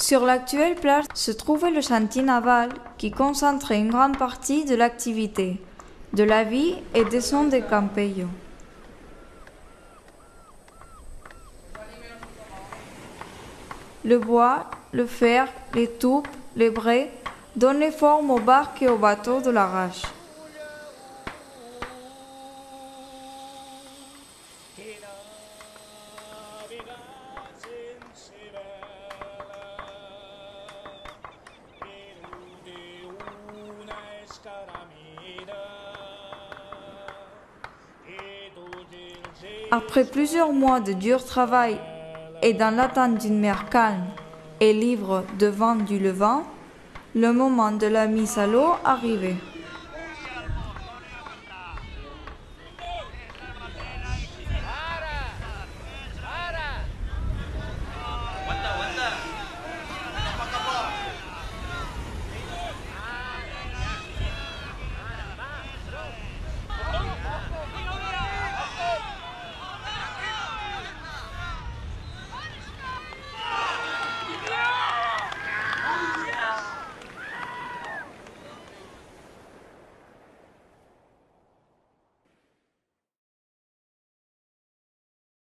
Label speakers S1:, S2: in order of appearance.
S1: Sur l'actuelle plage se trouvait le chantier naval qui concentrait une grande partie de l'activité, de la vie et des sons de Campello. Le bois, le fer, les toupes, les brais donnaient forme aux barques et aux bateaux de la. Après plusieurs mois de dur travail et dans l'attente d'une mer calme et libre de vent du levant, le moment de la mise à l'eau arrivait.